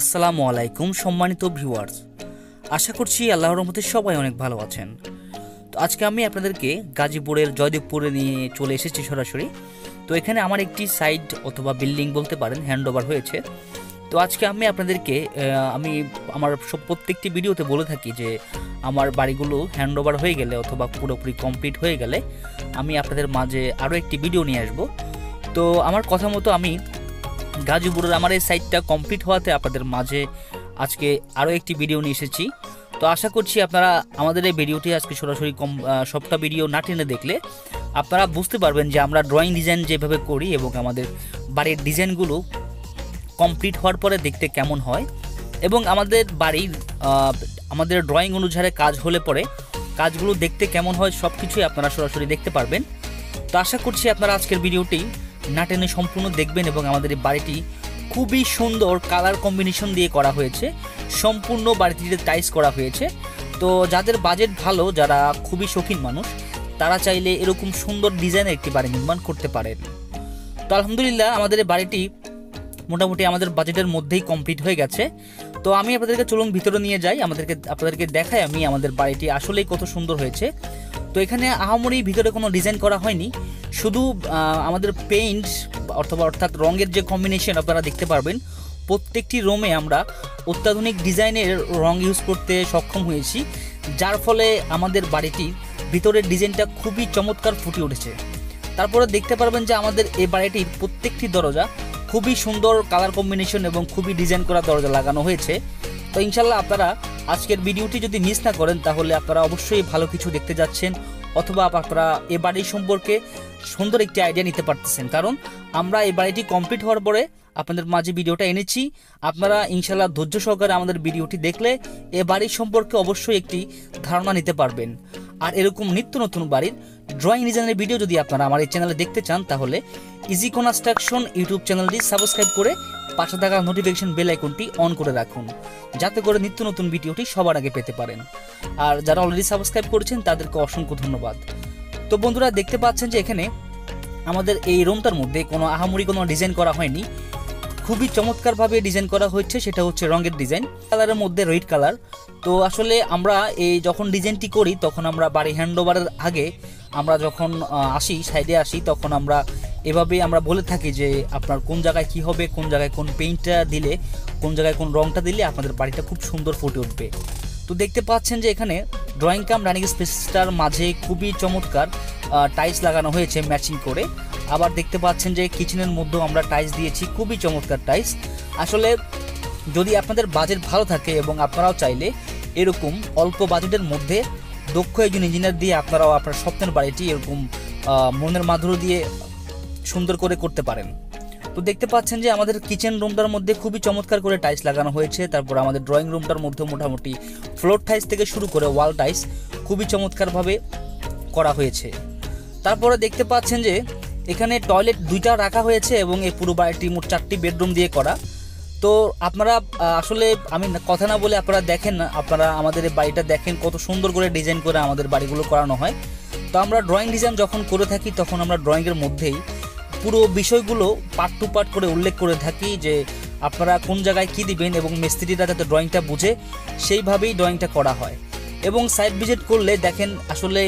আসসালামু আলাইকুম, সম্মানিত ভিউয়ার্স। আশা করছি আল্লাহর রহমতে সবাই অনেক ভালো আছেন। তো আজকে আমি আপনাদেরকে গাজীপুরের জয়দেবপুরে নিয়ে চলে এসেছি সরাসরি। তো এখানে আমার একটি সাইড অথবা বিল্ডিং বলতে পারেন হ্যান্ড ওভার হয়েছে। তো আজকে আমি আপনাদেরকে আমি আমার সব প্রত্যেকটি ভিডিওতে বলে থাকি যে, আমার বাড়িগুলো হ্যান্ড ওভার হয়ে গেলে অথবা পুরোপুরি কমপ্লিট হয়ে গেলে আমি আপনাদের মাঝে আরও একটি ভিডিও নিয়ে আসব। তো আমার কথা মতো আমি গাজীপুরের আমার এই সাইটটা কমপ্লিট হওয়াতে আপনাদের মাঝে আজকে আরও একটি ভিডিও নিয়ে এসেছি। তো আশা করছি আপনারা আমাদের এই ভিডিওটি আজকে সরাসরি কম সবটা ভিডিও না টেনে দেখলে আপনারা বুঝতে পারবেন যে আমরা ড্রয়িং ডিজাইন যেভাবে করি এবং আমাদের বাড়ির ডিজাইনগুলো কমপ্লিট হওয়ার পরে দেখতে কেমন হয় এবং আমাদের বাড়ির আমাদের ড্রয়িং অনুসারে কাজ হলে পরে কাজগুলো দেখতে কেমন হয় সব কিছুই আপনারা সরাসরি দেখতে পারবেন। তো আশা করছি আপনারা আজকের ভিডিওটি না টেনে সম্পূর্ণ দেখবেন এবং আমাদের এই বাড়িটি খুবই সুন্দর কালার কম্বিনেশন দিয়ে করা হয়েছে। সম্পূর্ণ বাড়িটিতে টাইস করা হয়েছে। তো যাদের বাজেট ভালো, যারা খুবই শৌখিন মানুষ, তারা চাইলে এরকম সুন্দর ডিজাইনের একটি বাড়ি নির্মাণ করতে পারেন। তো আলহামদুলিল্লাহ, আমাদের বাড়িটি মোটামুটি আমাদের বাজেটের মধ্যেই কমপ্লিট হয়ে গেছে। তো আমি আপনাদেরকে চলুন ভিতরে নিয়ে যাই, আমাদেরকে, আপনাদেরকে দেখাই আমি আমাদের বাড়িটি আসলেই কত সুন্দর হয়েছে। তো এখানে আহামরি ভিতরে কোনো ডিজাইন করা হয়নি, শুধু আমাদের পেইন্ট অথবা অর্থাৎ রঙের যে কম্বিনেশন আপনারা দেখতে পারবেন, প্রত্যেকটি রোমে আমরা অত্যাধুনিক ডিজাইনের রং ইউজ করতে সক্ষম হয়েছি, যার ফলে আমাদের বাড়িটির ভিতরের ডিজাইনটা খুবই চমৎকার ফুটে উঠেছে। তারপরে দেখতে পারবেন যে আমাদের এই বাড়িটির প্রত্যেকটি দরজা খুবই সুন্দর কালার কম্বিনেশন এবং খুবই ডিজাইন করা দরজা লাগানো হয়েছে। তো ইনশাল্লাহ আপনারা আজকের ভিডিওটি যদি মিস না করেন, তাহলে আপনারা অবশ্যই ভালো কিছু দেখতে যাচ্ছেন অথবা আপনারা এ বাড়ি সম্পর্কে সুন্দর একটি আইডিয়া নিতে পারতেছেন। কারণ আমরা এই বাড়িটি কমপ্লিট হওয়ার পরে আপনাদের মাঝে ভিডিওটা এনেছি। আপনারা ইনশাল্লাহ ধৈর্য সহকারে আমাদের ভিডিওটি দেখলে এ বাড়ির সম্পর্কে অবশ্যই একটি ধারণা নিতে পারবেন। আর এরকম নিত্য নতুন বাড়ির ড্রয়িং ডিজাইনের ভিডিও যদি আপনারা আমার এই চ্যানেলে দেখতে চান, তাহলে ইজি কনস্ট্রাকশন ইউটিউব চ্যানেলটি সাবস্ক্রাইব করে পাশে থাকা নোটিফিকেশন বেল আইকনটি অন করে রাখুন, যাতে করে নিত্য নতুন ভিডিওটি সবার আগে পেতে পারেন। আর যারা অলরেডি সাবস্ক্রাইব করেছেন, তাদেরকে অসংখ্য ধন্যবাদ। তো বন্ধুরা, দেখতে পাচ্ছেন যে এখানে আমাদের এই রুমটার মধ্যে কোনো আহামরি কোনো ডিজাইন করা হয়নি। খুবই চমৎকারভাবে ডিজাইন করা হচ্ছে সেটা হচ্ছে রঙের ডিজাইন কালারের মধ্যে রেড কালার তো আসলে আমরা এই যখন ডিজাইনটি করি, তখন আমরা বাড়ি হ্যান্ড ওভারের আগে আমরা যখন আসি সাইডে আসি, তখন আমরা এভাবে আমরা বলে থাকি যে আপনার কোন জায়গায় কি হবে, কোন জায়গায় কোন পেইন্টটা দিলে, কোন জায়গায় কোন রংটা দিলে আপনাদের বাড়িটা খুব সুন্দর ফুটে উঠবে। তো দেখতে পাচ্ছেন যে এখানে ড্রয়িং কাম রানিং স্পেসটার মাঝে খুবই চমৎকার টাইলস লাগানো হয়েছে ম্যাচিং করে। আবার দেখতে পাচ্ছেন যে কিচেনের মধ্যেও আমরা টাইলস দিয়েছি, খুবই চমৎকার টাইলস আসলে যদি আপনাদের বাজেট ভালো থাকে এবং আপনারাও চাইলে এরকম অল্প বাজেটের মধ্যে দক্ষ একজন ইঞ্জিনিয়ার দিয়ে আপনারাও আপনার স্বপ্নের বাড়িটি এরকম মনের মাধুর্য দিয়ে সুন্দর করে করতে পারেন। তো দেখতে পাচ্ছেন যে আমাদের কিচেন রুমটার মধ্যে খুবই চমৎকার করে টাইলস লাগানো হয়েছে। তারপর আমাদের ড্রয়িং রুমটার মধ্যে মোটামুটি ফ্লোর টাইলস থেকে শুরু করে ওয়াল টাইলস খুবই চমৎকারভাবে করা হয়েছে। তারপরে দেখতে পাচ্ছেন যে এখানে টয়লেট দুইটা রাখা হয়েছে এবং এই পুরো বাড়িটি মোট চারটি বেডরুম দিয়ে করা। তো আপনারা আসলে আমি কথা না বলে আপনারা দেখেন না, আপনারা আমাদের বাড়িটা দেখেন কত সুন্দর করে ডিজাইন করে আমাদের বাড়িগুলো করানো হয়। তো আমরা ড্রয়িং ডিজাইন যখন করে থাকি, তখন আমরা ড্রয়িংয়ের মধ্যেই পুরো বিষয়গুলো পার্ট টু পার্ট করে উল্লেখ করে থাকি যে আপনারা কোন জায়গায় কী দিবেন এবং মিস্ত্রিরা যাতে ড্রয়িংটা বুঝে, সেইভাবেই ড্রয়িংটা করা হয়। এবং সাইট ভিজিট করলে দেখেন আসলে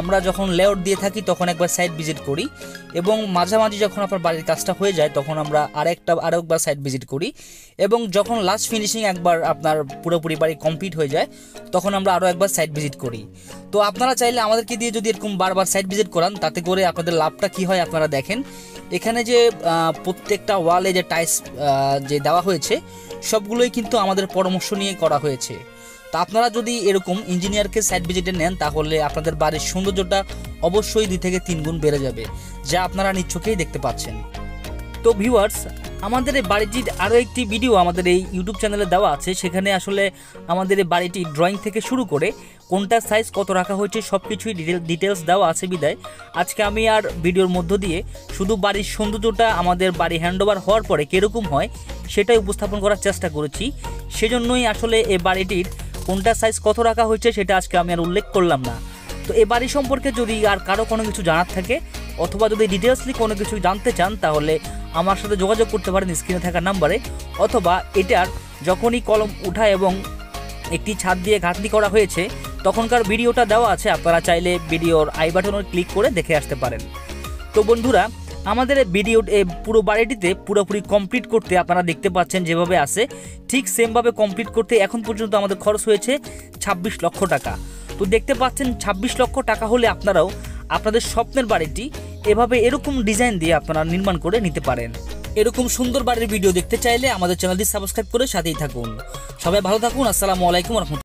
আমরা যখন লেআউট দিয়ে থাকি তখন একবার সাইট ভিজিট করি এবং মাঝামাঝি যখন আপনার বাড়ির কাজটা হয়ে যায় তখন আমরা আরেকটা আরও একবার সাইট ভিজিট করি এবং যখন লাস্ট ফিনিশিং একবার আপনার পুরোপুরি বাড়ি কমপ্লিট হয়ে যায় তখন আমরা আরও একবার সাইট ভিজিট করি। তো আপনারা চাইলে আমাদেরকে দিয়ে যদি এরকম বারবার সাইট ভিজিট করান তাতে করে আপনাদের লাভটা কী হয় আপনারা দেখেন। এখানে যে প্রত্যেকটা ওয়ালে যে টাইস যে দেওয়া হয়েছে সবগুলোই কিন্তু আমাদের পরামর্শ নিয়ে করা হয়েছে। তা আপনারা যদি এরকম ইঞ্জিনিয়ারকে সাইট ভিজিটে নেন, তাহলে আপনাদের বাড়ির সৌন্দর্যটা অবশ্যই দুই থেকে তিন গুণ বেড়ে যাবে, যা আপনারা নিচ্ছকেই দেখতে পাচ্ছেন। তো ভিউয়ার্স আমাদের এই বাড়িটির আরও একটি ভিডিও আমাদের এই ইউটিউব চ্যানেলে দেওয়া আছে। সেখানে আসলে আমাদের এই বাড়িটি ড্রয়িং থেকে শুরু করে কোনটা সাইজ কত রাখা হয়েছে সব কিছুই ডিটেল ডিটেলস দেওয়া আছে বিদায়। আজকে আমি আর ভিডিওর মধ্য দিয়ে শুধু বাড়ির সৌন্দর্যটা আমাদের বাড়ি হ্যান্ডওভার হওয়ার পরে কীরকম হয়, সেটাই উপস্থাপন করার চেষ্টা করেছি। সেজন্যই আসলে এই বাড়িটির কোনটা সাইজ কত রাখা হয়েছে সেটা আজকে আমি আর উল্লেখ করলাম না। তো এ বাড়ি সম্পর্কে যদি আর কারও কোনো কিছু জানার থাকে, অথবা যদি ডিটেলসলি কোনো কিছু জানতে চান, তাহলে আমার সাথে যোগাযোগ করতে পারেন স্ক্রিনে থাকা নাম্বারে অথবা এটার যখনই কলম উঠা এবং একটি ছাদ দিয়ে ঘাটতি করা হয়েছে, তখনকার ভিডিওটা দেওয়া আছে, আপনারা চাইলে ভিডিওর আই বাটনে ক্লিক করে দেখে আসতে পারেন। তো বন্ধুরা আমাদের ভিডিও পুরো বাড়িটিতে পুরোপুরি কমপ্লিট করতে আপনারা দেখতে পাচ্ছেন যেভাবে আছে। ঠিক সেমভাবে কমপ্লিট করতে এখন পর্যন্ত আমাদের খরচ হয়েছে ছাব্বিশ লক্ষ টাকা। তো দেখতে পাচ্ছেন ছাব্বিশ লক্ষ টাকা হলে আপনারাও আপনাদের স্বপ্নের বাড়িটি এভাবে এরকম ডিজাইন দিয়ে আপনারা নির্মাণ করে নিতে পারেন। এরকম সুন্দর বাড়ির ভিডিও দেখতে চাইলে আমাদের চ্যানেলটি সাবস্ক্রাইব করে সাথেই থাকুন। সবাই ভালো থাকুন। আসসালামু আলাইকুম রহমতুল্লাহ।